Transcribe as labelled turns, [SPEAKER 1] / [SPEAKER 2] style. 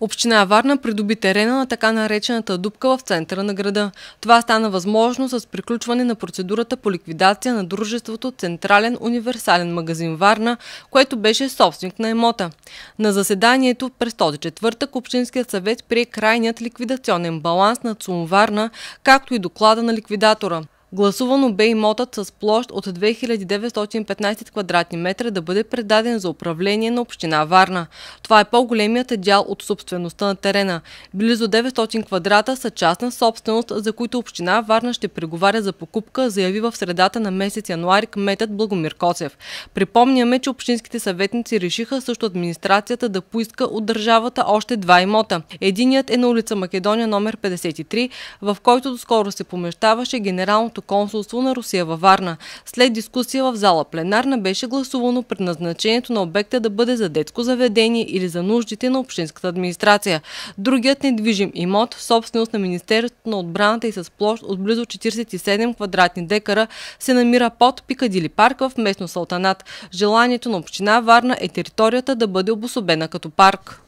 [SPEAKER 1] Община Варна придоби терена на така наречената дупка в центъра на града. Това стана възможно с приключване на процедурата по ликвидация на дружеството Централен универсален магазин Варна, което беше собственик на емота. На заседанието през този четвъртък Общинският съвет прие крайният ликвидационен баланс на ЦУМ Варна, както и доклада на ликвидатора. Гласувано бе имотът с площ от 2915 квадратни метра да бъде предаден за управление на община Варна. Това е по-големият дял от собствеността на терена. Близо 900 квадрата са частна собственост, за които община Варна ще преговаря за покупка, заяви в средата на месец януари кметът Благомир Коцев. Припомняме, че общинските съветници решиха също администрацията да поиска от държавата още два имота. Единият е на улица Македония номер 53, в който доскоро се помещаваше генералното Генералното консулство на Русия във Варна. След дискусия в зала пленарна беше гласувано предназначението на обекта да бъде за детско заведение или за нуждите на общинската администрация. Другият недвижим имот, собственост на Министерството на отбраната и с площ от близо 47 квадратни декара, се намира под Пикадили парк в местно Салтанат. Желанието на община Варна е територията да бъде обособена като парк.